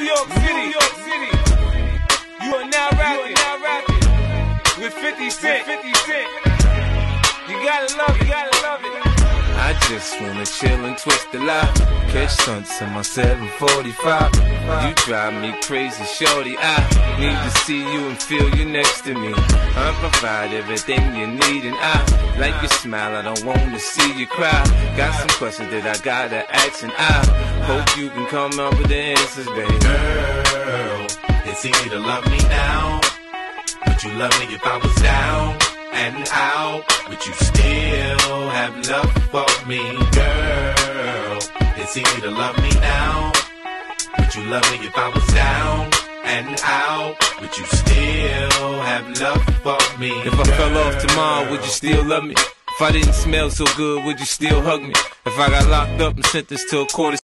York City. New York City. You are now rapping, now rapping with 50 Cent. 50 Cent. You gotta love you gotta. Just wanna chill and twist the lie. Catch stunts in my 745. You drive me crazy, shorty. I need to see you and feel you next to me. I provide everything you need, and I like your smile. I don't wanna see you cry. Got some questions that I gotta ask, and I hope you can come up with the answers, baby. Girl, it's easy to love me now. Would you love me if I was down and out? Would you still have love for me, girl? It's easy to love me now. Would you love me if I was down and out? Would you still have love for me? If I fell off tomorrow, would you still love me? If I didn't smell so good, would you still hug me? If I got locked up and sentenced to a quarter